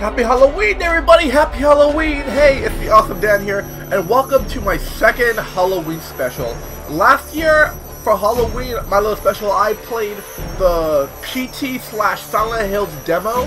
Happy Halloween, everybody! Happy Halloween! Hey, it's the Awesome Dan here, and welcome to my second Halloween special. Last year, for Halloween, my little special, I played the PT slash Silent Hills demo,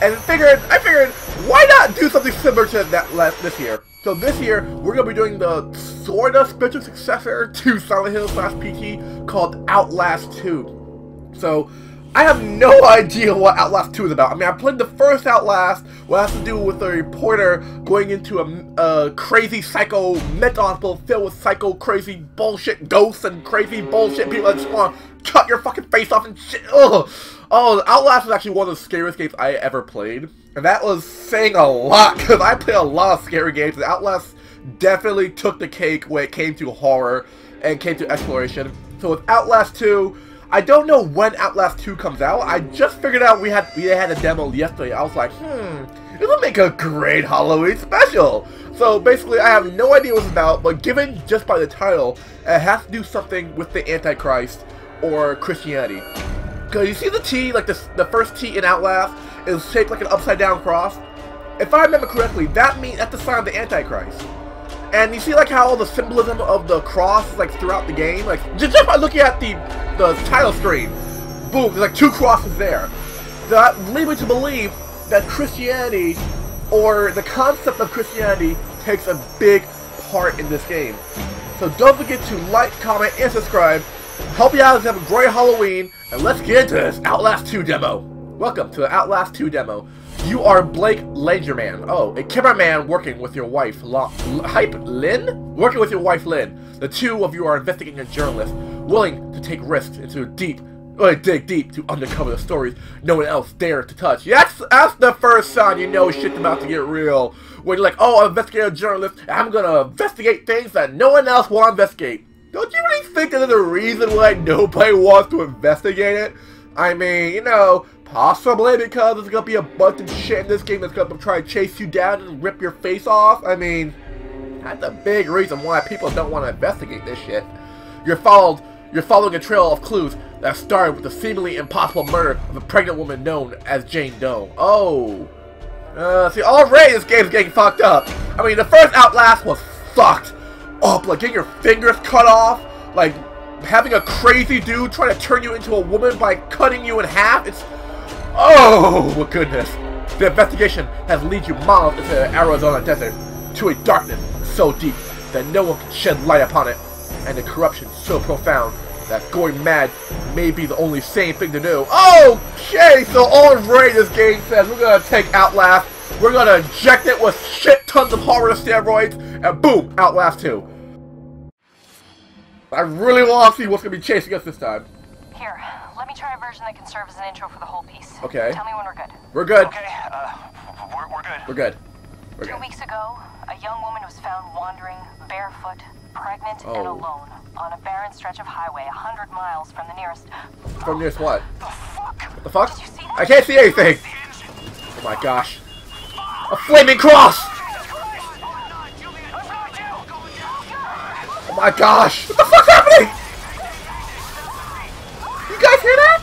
and figured, I figured, why not do something similar to that last this year? So this year, we're gonna be doing the sorta spiritual successor to Silent Hills slash PT called Outlast 2. So, I have no idea what Outlast 2 is about. I mean, I played the first Outlast, what has to do with a reporter going into a, a crazy psycho mental hospital filled with psycho crazy bullshit ghosts and crazy bullshit people that just want to cut your fucking face off and shit. Ugh. Oh, Outlast was actually one of the scariest games I ever played. And that was saying a lot, because I play a lot of scary games, and Outlast definitely took the cake when it came to horror and came to exploration. So with Outlast 2, I don't know when Outlast 2 comes out. I just figured out we had we had a demo yesterday. I was like, hmm, this will make a great Halloween special. So basically, I have no idea what it's about, but given just by the title, it has to do something with the Antichrist or Christianity. Cause you see the T, like the the first T in Outlast is shaped like an upside down cross. If I remember correctly, that means that's the sign of the Antichrist. And you see like how all the symbolism of the cross is like throughout the game? Like just, just by looking at the the title screen, boom, there's like two crosses there. That leads me to believe that Christianity or the concept of Christianity takes a big part in this game. So don't forget to like, comment, and subscribe. Hope you guys have a great Halloween, and let's get into this Outlast 2 demo. Welcome to the Outlast 2 demo. You are Blake Langermann. Oh, a cameraman working with your wife, Lo Hype Lynn? Working with your wife, Lynn. The two of you are investigating a journalist, willing to take risks into deep, uh, dig deep to uncover the stories no one else dare to touch. That's, that's the first sign you know shit's about to get real. When you're like, oh, I'm investigating a journalist, I'm gonna investigate things that no one else will investigate. Don't you really think that there's a reason why nobody wants to investigate it? I mean, you know, Possibly because there's gonna be a bunch of shit in this game that's gonna try to chase you down and rip your face off. I mean, that's a big reason why people don't want to investigate this shit. You're followed. You're following a trail of clues that started with the seemingly impossible murder of a pregnant woman known as Jane Doe. Oh. Uh, see, already this game's getting fucked up. I mean, the first Outlast was fucked up. Like, getting your fingers cut off. Like, having a crazy dude trying to turn you into a woman by cutting you in half. It's Oh, goodness. The investigation has led you miles into the Arizona desert to a darkness so deep that no one can shed light upon it, and a corruption so profound that going mad may be the only sane thing to do. Okay, so already this game says we're gonna take Outlast, we're gonna inject it with shit tons of horror steroids, and boom, Outlast 2. I really want to see what's gonna be chasing us this time. Here, me try a version that can serve as an intro for the whole piece. Okay. Tell me when we're good. We're good. Okay, uh, we're, we're good. We're good. We're Two good. weeks ago, a young woman was found wandering, barefoot, pregnant, and Oh. alone on a barren stretch of highway a hundred miles from the nearest. From nearest what? The fuck? What the fuck? Did you see I can't see anything! Oh my gosh. A flaming cross! Oh, no, Julian, I found you! Oh my gosh! What the fuck's happening? You guys hear that?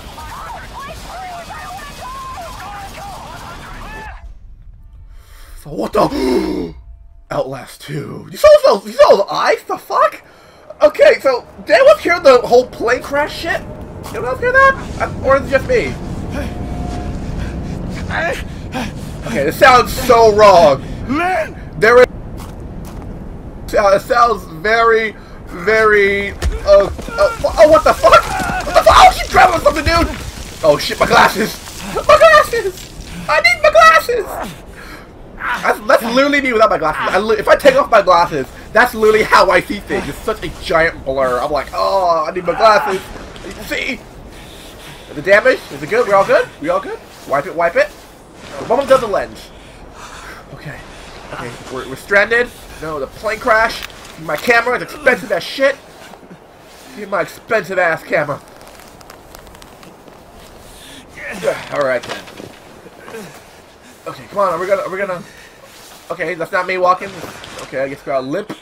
So what the? Outlast 2. You saw those, you saw those eyes? The fuck? Okay, so did anyone hear the whole plane crash shit? Did anyone else hear that? Uh, Or is it just me? Okay, this sounds so wrong. Lynn! There is. Uh, it sounds very, very. Uh, uh, oh, what the fuck? Oh, she's grabbing something, dude! Oh shit, my glasses! My glasses! I need my glasses! That's, that's literally me without my glasses. I if I take off my glasses, that's literally how I see things. It's such a giant blur. I'm like, oh, I need my glasses. See? The damage? Is it good? We all good? We all good? Wipe it, wipe it. The moment does the lens. Okay. Okay, we're, we're stranded. No, the plane crash. My camera is expensive as shit. Get my expensive ass camera. Alright then. Okay, come on, We're we gonna We're we gonna Okay, that's not me walking. Okay, I guess we gotta limp.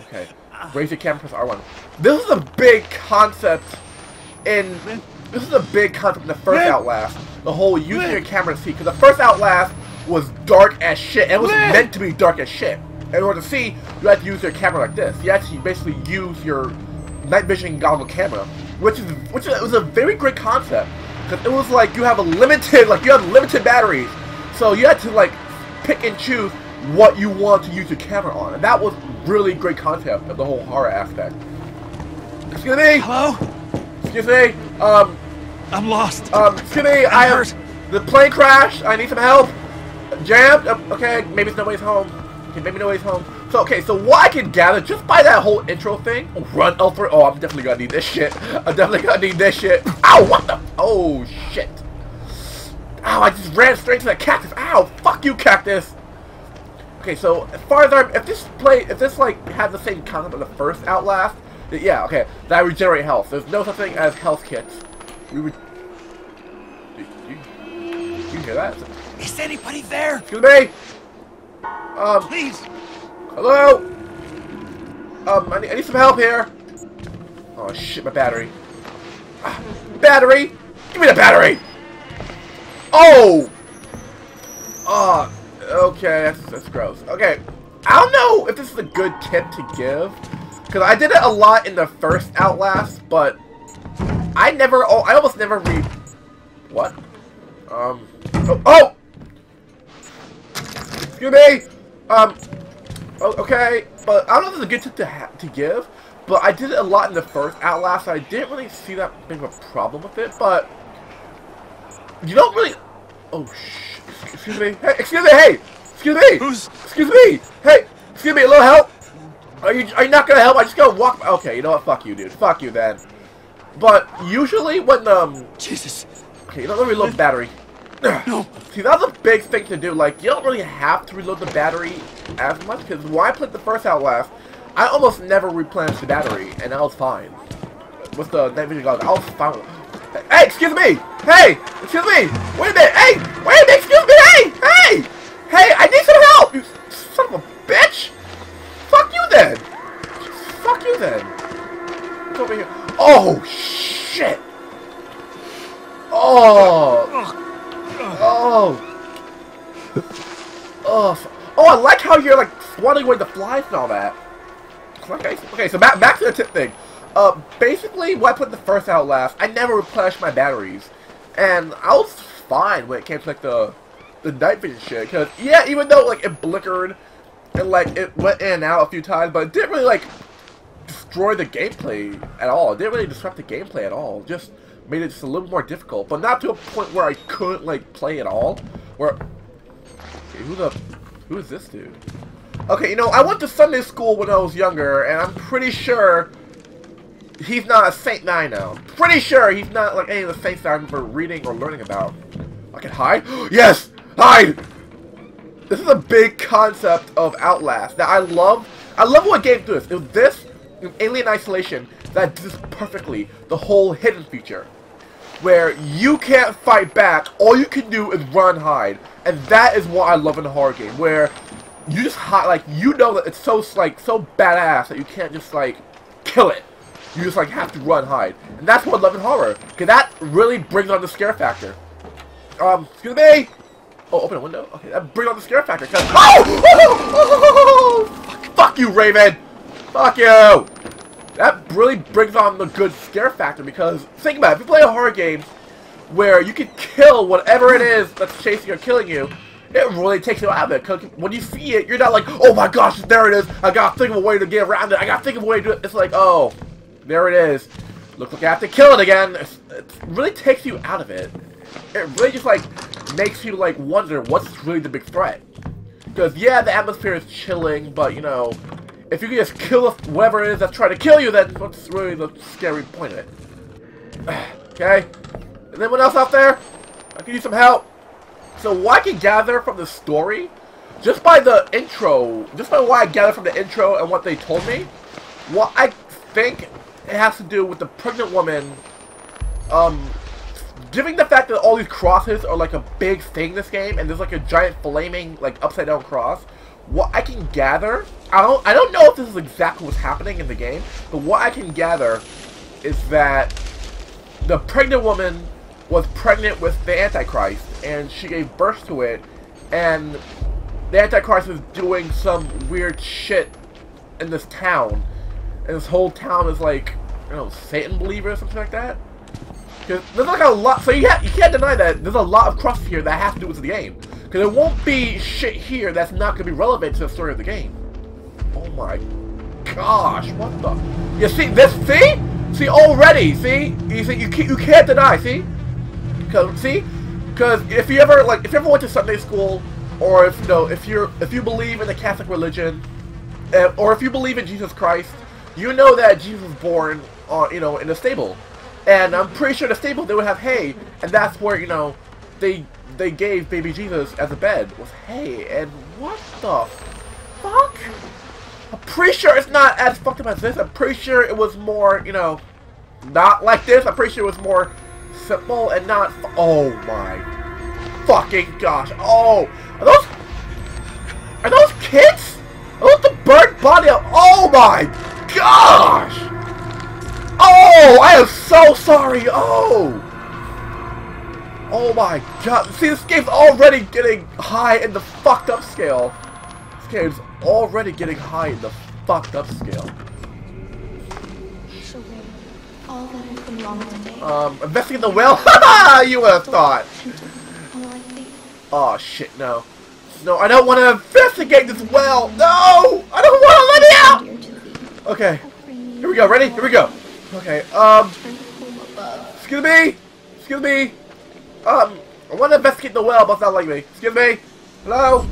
Okay. Raise your camera, press R1. This is a big concept in this is a big concept in the first Outlast. the whole using your camera to see. Because the first Outlast was dark as shit. It was meant to be dark as shit. In order to see, you had to use your camera like this. You to basically use your night vision goggle camera, which is which is, was a very great concept. Because it was like you have a limited, like you have limited batteries, so you had to like pick and choose what you want to use your camera on, and that was really great concept of the whole horror aspect. Excuse me. Hello? Excuse me. Um. I'm lost. Um. Excuse me. I hurt. have the plane crashed. I need some help. Jammed. Uh, okay. Maybe nobody's home. Okay. Maybe nobody's home. So okay. So what I can gather just by that whole intro thing. Run over. Oh, I'm definitely gonna need this shit. I'm definitely gonna need this shit. Ow! What the? Oh shit. Ow! I just ran straight to the cactus. Ow! Fuck you, cactus. Okay, so as far as I'm, if this play, if this like has the same concept of the first Outlast, yeah, okay, that regenerate health. There's no such thing as health kits. We would. You, you, you hear that? Is anybody there? Excuse me. Um, Please. Hello. Um, I need, I need some help here. Oh shit, my battery. Ah, battery. Give me the battery. Oh. Oh. Okay, that's, that's gross. Okay, I don't know if this is a good tip to give, because I did it a lot in the first Outlast, but I never, oh, I almost never read, what? Um, oh, oh! Excuse me! Um, okay, but I don't know if it's a good tip to, ha to give, but I did it a lot in the first Outlast, so I didn't really see that big of a problem with it, but you don't really, oh, shh. Excuse me. Hey, excuse me. Hey, excuse me. Who's- Excuse me. Hey, excuse me. A little help. Are you are you not gonna help? I just gotta walk. Okay, you know what? Fuck you, dude. Fuck you, then. But usually when um, Jesus. okay, you me reload the battery. No. See, that's a big thing to do. Like, you don't really have to reload the battery as much because when I played the first Outlast, I almost never replenished the battery, and I was fine with the night vision goggles. I was fine. Hey, excuse me! Hey! Excuse me! Wait a minute! Hey! Wait a minute! Excuse me! Hey! Hey! Hey! I need some help! You son of a bitch! Fuck you then! Fuck you then! What's over here? Oh, shit! Oh! Oh! Oh! Oh, I like how you're like swatting away the flies and all that. Okay, okay, so back back to the tip thing. Uh, basically, when I put the first Outlast, I never replenished my batteries, and I was fine when it came to like the the night vision shit. Cause yeah, even though like it blickered and like it went in and out a few times, but it didn't really like destroy the gameplay at all. It didn't really disrupt the gameplay at all. Just made it just a little more difficult, but not to a point where I couldn't like play at all. Where okay, who the who is this dude? Okay, you know, I went to Sunday school when I was younger, and I'm pretty sure he's not a saint that I know. Pretty sure he's not like any of the saints that I remember reading or learning about. I can hide? yes! Hide! This is a big concept of Outlast that I love. I love what game do this. It was this Alien Isolation that did this perfectly. The whole hidden feature. Where you can't fight back, all you can do is run hide. And that is what I love in a horror game, where you just hide, like, you know that it's so, like, so badass that you can't just, like, kill it. You just, like, have to run hide. And that's what I love in horror, because that really brings on the scare factor. Um, excuse me? Oh, open a window? Okay, that brings on the scare factor, because- Oh! oh! Fuck, fuck you, Raven! Fuck you! That really brings on the good scare factor, because, think about it, if you play a horror game where you can kill whatever it is that's chasing or killing you, it really takes you out of it. Cause when you see it, you're not like, oh my gosh, there it is. I gotta think of a way to get around it. I gotta think of a way to do it. It's like, oh, there it is. Looks like I have to kill it again. It's, it really takes you out of it. It really just like makes you like wonder what's really the big threat. Because yeah, the atmosphere is chilling, but you know, if you can just kill whoever it is that's trying to kill you, then what's really the scary point of it? okay? Is anyone else out there? I can use some help. So what I can gather from the story, just by the intro, just by what I gather from the intro and what they told me, what I think it has to do with the pregnant woman, um, given the fact that all these crosses are like a big thing in this game, and there's like a giant flaming, like upside down cross, what I can gather, I don't, I don't know if this is exactly what's happening in the game, but what I can gather is that the pregnant woman was pregnant with the Antichrist, and she gave birth to it, and the Antichrist is doing some weird shit in this town, and this whole town is like, I don't know, Satan believers or something like that. There's like a lot, so you, ha you can't deny that there's a lot of crosses here that have to do with the game. Because there won't be shit here that's not going to be relevant to the story of the game. Oh my gosh, what the? You see, this, see? See, already, see? You see, you can't, you can't deny, see? Cause, see? Because if you ever, like, if you ever went to Sunday school, or if, you know, if you're, if you believe in the Catholic religion, uh, or if you believe in Jesus Christ, you know that Jesus was born, on, you know, in a stable. And I'm pretty sure the stable they would have hay, and that's where you know they they gave baby Jesus as a bed was hay. And what the fuck? I'm pretty sure it's not as fucked up as this. I'm pretty sure it was more you know not like this. I'm pretty sure it was more simple and not. oh my fucking gosh! Oh, are those are those kids? Are those the burnt body of? Oh my gosh! Oh, I am so sorry. Oh. Oh my god. See, this game's already getting high in the fucked up scale. This game's already getting high in the fucked up scale. all that has been wrong today. Um, investing in the well? Haha, you would have thought. Oh shit, no. No, I don't want to investigate this well. No! I don't want to let it out! Okay. Here we go. Ready? Here we go. Okay, um... Excuse me! Excuse me! Um, I want to investigate the well, but not like me. Excuse me? Hello?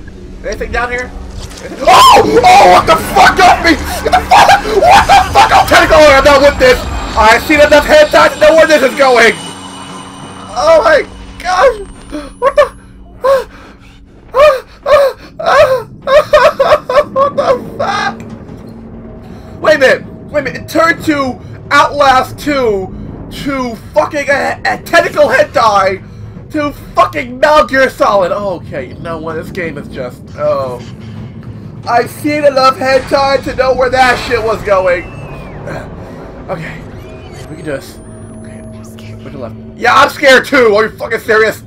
Anything down here? Oh! Oh, what the fuck off me! What the fuck? What the fuck? I'm tentacle! I'm not with this! I've seen enough headshots to know where this is going! Oh my gosh! What the... what the fuck? Wait a minute! Wait a minute, it turned to Outlast 2 to fucking a, a tentacle hentai to fucking Metal Gear Solid. Okay, you know what? This game is just oh. I've seen enough hentai to know where that shit was going. Okay, we can do this. Okay, look to left. Yeah, I'm scared too. Are you fucking serious?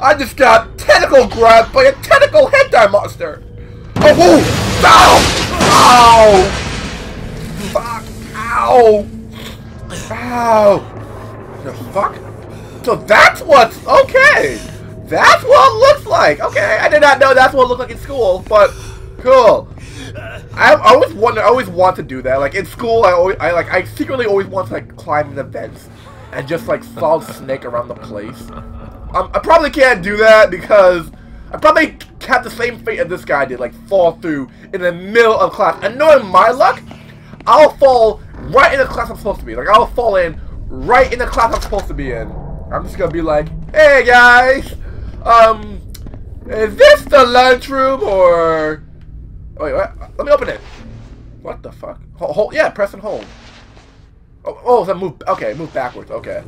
I just got tentacle grabbed by a tentacle hentai monster. Oh, Ow! Ow! Fuck! Ow! Ow! The fuck? So that's what's okay. That's what it looks like. Okay, I did not know that's what it looked like in school, but cool. I, always wonder, I always want to do that. Like in school, I always, I like, I secretly always want to like climb in the vents and just like solid snake around the place. Um, I probably can't do that because I probably have the same fate as this guy did, like fall through in the middle of class. And knowing my luck, I'll fall right in the class I'm supposed to be. Like I'll fall in right in the class I'm supposed to be in. I'm just gonna be like, hey guys, um, is this the lunchroom or? Wait? Let me open it. What the fuck? Hold, hold yeah, press and hold. Oh, oh, so move. Okay, move backwards. Okay.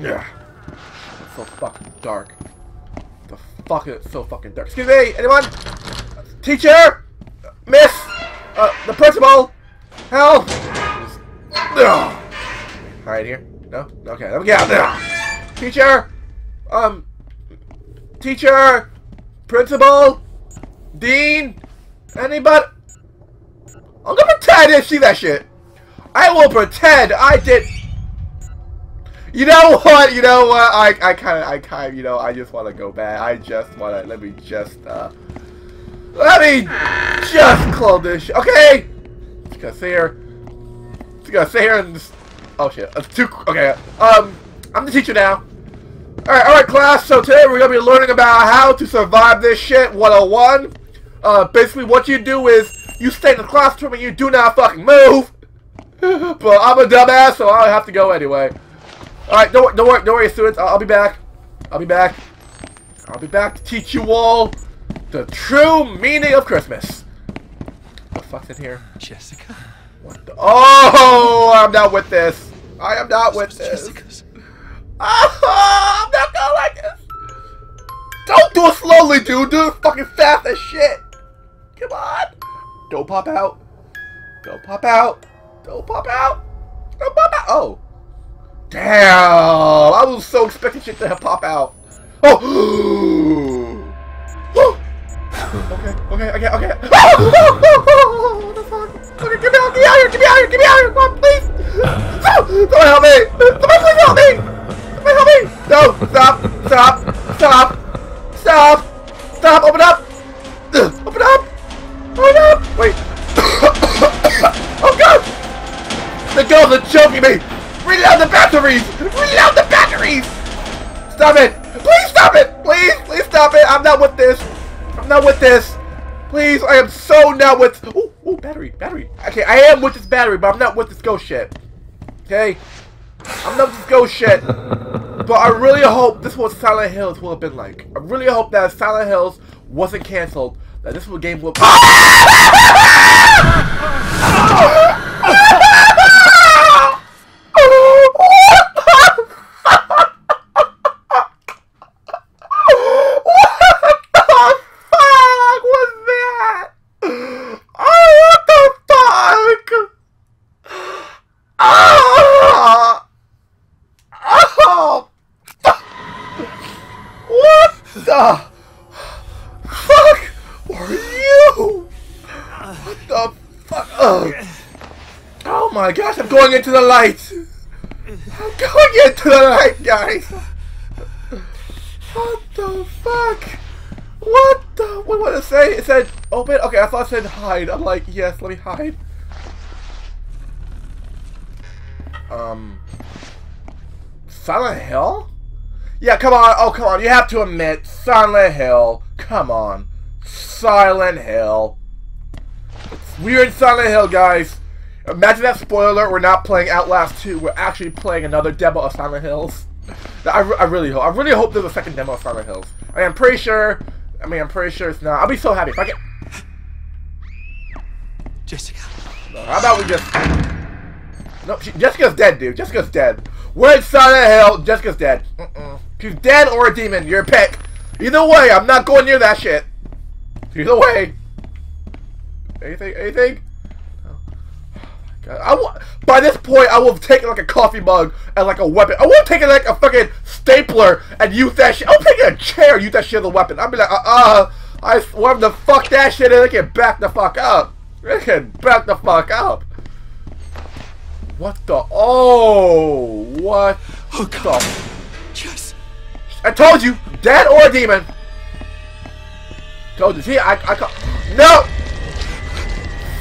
Yeah. It's so fucking dark. The fuck is it so fucking dark? Excuse me, anyone? Teacher, Miss, uh, the principal, help! Ugh. Hide here. No. Okay. Let me get out. Ugh. Teacher, um, teacher, principal, dean, anybody? I'm gonna pretend I didn't see that shit. I will pretend I did. You know what? You know what? I I kind of I kind of you know I just want to go back. I just want to let me just uh let me just close this. Okay. Just gonna sit here. Just gonna sit here and just, oh shit. Too okay. Um, I'm the teacher now. All right, all right, class. So today we're gonna be learning about how to survive this shit 101. Uh, basically what you do is you stay in the classroom and you do not fucking move. but I'm a dumbass, so I'll have to go anyway. Alright, don't, don't worry, don't worry, students. I'll, I'll be back. I'll be back. I'll be back to teach you all the true meaning of Christmas. What the fuck's in here? Jessica? What the? Oh, I'm not with this. I am not with this. Jessica's. Oh, I'm not going like this. Don't do it slowly, dude. Do it fucking fast as shit. Come on. Don't pop out. Don't pop out. Don't pop out. Don't pop out. Oh. Damn! I was so expecting shit to pop out. Oh! okay, okay, okay, okay. what the fuck? Okay, get me out, out here, get me out here, get me out here, come on, please! Someone help me! Someone please help me! Me! No, stop, stop, stop, stop, stop, open up! Open up! Open up! Wait. oh god! The girls are choking me! Reload the batteries! Reload the batteries! Stop it! Please stop it! Please! Please stop it! I'm not with this! I'm not with this! Please, I am so not with... Ooh, ooh, battery, battery. Okay, I am with this battery, but I'm not with this ghost shit. Okay? I'm not this ghost shit. But I really hope this was Silent Hills would have been like. I really hope that Silent Hills wasn't cancelled. That this was game will... fuck was that? Oh, what the fuck? Ah! Oh! What the fuck are you? What the fuck? Ugh. Oh my gosh, I'm going into the light! I'm going into the light, guys! What the fuck? What the? What did it say? It said open? Okay, I thought it said hide. I'm like, yes, let me hide. Um. Silent Hill? Yeah, come on. Oh, come on. You have to admit, Silent Hill. Come on. Silent Hill. We're in Silent Hill, guys. Imagine that spoiler alert. We're not playing Outlast 2. We're actually playing another demo of Silent Hills. I, I really hope. I really hope there's a second demo of Silent Hills. I mean, I'm pretty sure. I mean, I'm pretty sure it's not. I'll be so happy if I get. Jessica. How about we just? No, she, Jessica's dead, dude. Jessica's dead. We're in Silent Hill. Jessica's dead. Mm-mm. She's dead or a demon. Your pick. Either way, I'm not going near that shit. Either way. Anything? Anything? God, I wa- by this point, I will have taken like a coffee mug and like a weapon. I won't take it like a fucking stapler and use that shit. I'll take a chair and use that shit as a weapon. I'll be like, uh, uh I want to fuck that shit and they can back the fuck up. They can back the fuck up. What the? Oh, what Oh, God. Jess. I told you, dead or a demon. Told you. See, I, I, no.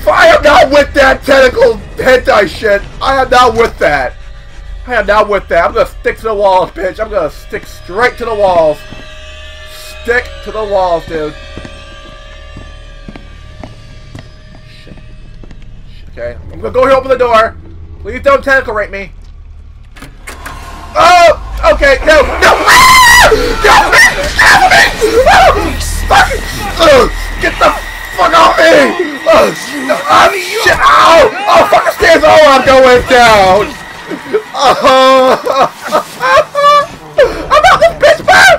I am not with that tentacle hentai shit. I am not with that. I am not with that. I'm gonna stick to the walls, bitch. I'm gonna stick straight to the walls. Stick to the walls, dude. Shit. Okay, I'm gonna go here, open the door. Please don't tentacle rape me. Oh, okay, no, no, ah! no, get me, oh, fuck, Ugh, get the fuck off me! Oh, oh, shit, ow, oh, fuck the stairs, oh, I'm going down. Oh, I'm out this bitch, man!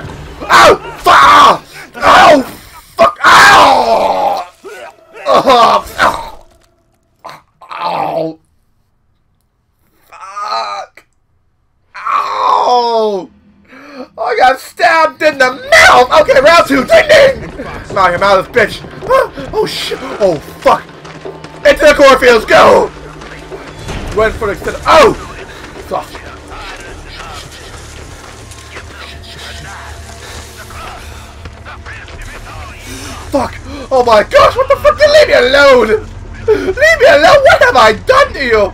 Ow, fuck, oh, fuck, ow, oh, ow, ow, fuck. Ow! I got stabbed in the mouth! Okay, round two, ding ding! Here, I'm out of bitch. Oh shit! Oh fuck! Into the cornfields, go! Went for the extended. Oh! Fuck. Fuck! Oh my gosh, what the fuck? Leave me alone! Leave me alone! What have I done to you?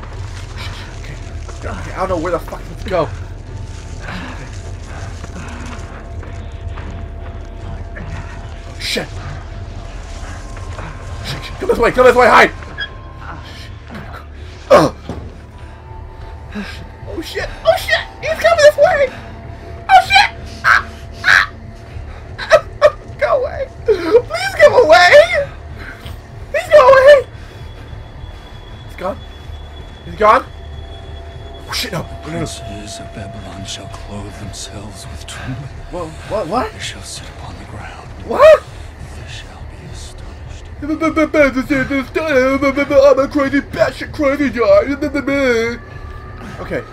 Okay, I don't know where the fuck to go. Shit. Come this way, come this way, hide! Ugh. Oh shit, oh shit! He's coming this way! Oh shit! Ah, ah. Go away! Please go away! Please go away! He's gone? He's gone? Oh shit, no! No. Princes of Babylon shall clothe themselves with trembling. What? What? What? They shall sit upon the ground. What? They shall be astonished. I'm a crazy batshit crazy guy. Okay.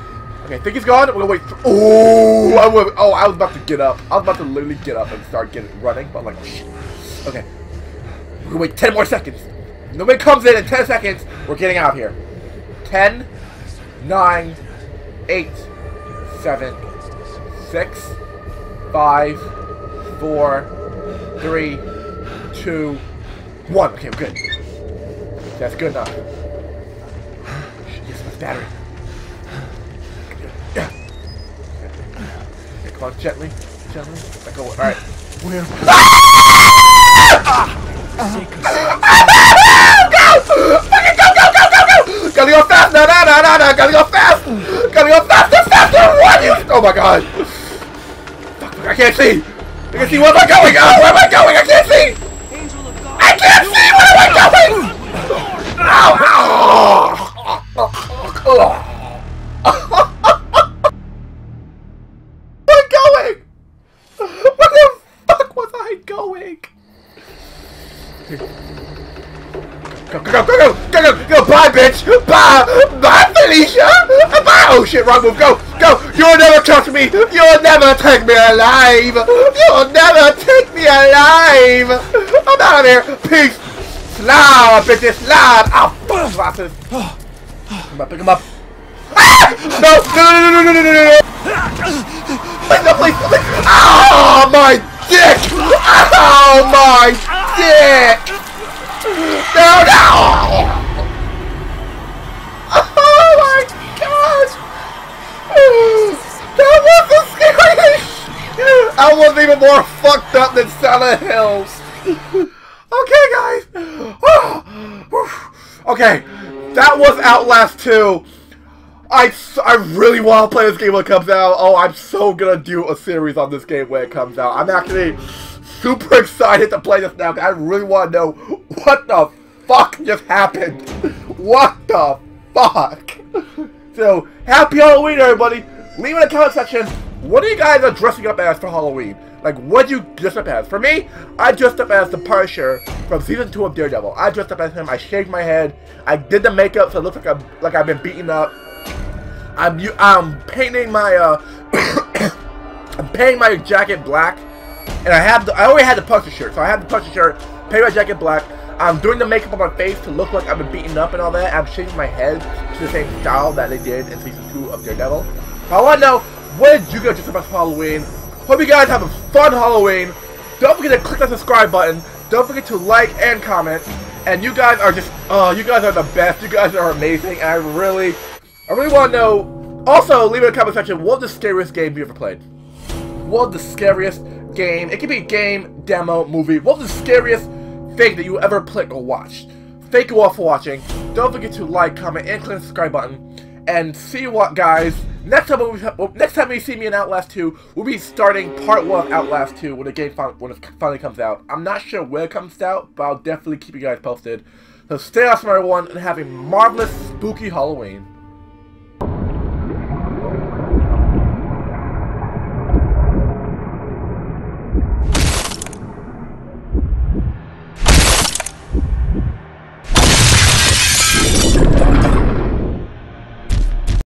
Okay, I think he's gone. We're gonna wait. Oh, I was, oh, I was about to get up. I was about to literally get up and start getting running, but I'm like, shit. Okay. We're gonna wait 10 more seconds. Nobody comes in in 10 seconds. We're getting out of here. 10, 9, 8, 7, 6, 5, 4, 3, 2, 1. Okay, we're good. That's good enough. Yes, my battery. Yeah. Come on, gently, gently. Let go. All right. Where? Go! Gotta go fast! No, no, no, no, no! Gotta go fast! Gotta go faster, faster! Run, you! Oh my god! Fuck, I can't see! I can see where am I going? Where am I going? I can't see! I can't see! Where am I going? Where am going? Where the fuck was I going? Go, go, go, go, go, go, go, bye, bitch! Bye! Bye, Felicia! Bye! Oh shit, wrong move, go, go! You'll never touch me! You'll never take me alive! You'll never take me alive! I'm out of here! Peace! Slide, bitches, slide! Oh, fuck, glasses! I'm gonna pick him up. Ah! No, no, no, no, no, no, no, no, no! Please, no, please, please! Oh, my dick! Oh, my dick! No, no! Oh my gosh! That was scary! I was even more fucked up than Silent Hills. Okay, guys. Okay, that was Outlast 2. I really want to play this game when it comes out. Oh, I'm so gonna do a series on this game when it comes out. I'm actually super excited to play this now. I really want to know what the fuck just happened. What the fuck? So, happy Halloween, everybody. Leave in the comment section, what are you guys are dressing up as for Halloween? Like, what do you dress up as? For me, I dressed up as the Punisher from Season 2 of Daredevil. I dressed up as him, I shaved my head, I did the makeup so it looks like, I'm, like I've been beaten up. I'm, I'm painting my, uh, I'm painting my jacket black, and I have the, I already had the Punisher shirt, so I have the Punisher shirt, paint my jacket black, I'm doing the makeup on my face to look like I've been beaten up and all that. I'm shaving my head to the same style that they did in season 2 of Daredevil. I want to know, what did you guys do about Halloween? Hope you guys have a fun Halloween. Don't forget to click that subscribe button. Don't forget to like and comment. And you guys are just, oh, you guys are the best. You guys are amazing. I really, I really want to know. Also, leave in the comment section, what the scariest game you ever played? What the scariest game? It could be game, demo, movie. What the scariest thing that you ever played or watched? Thank you all for watching. Don't forget to like, comment, and click the subscribe button. And see what, guys. Next time, we, uh, next time you see me in Outlast 2, we'll be starting part 1 of Outlast 2 when the game fin when it finally comes out. I'm not sure when it comes out, but I'll definitely keep you guys posted. So stay awesome, everyone, and have a marvelous, spooky Halloween.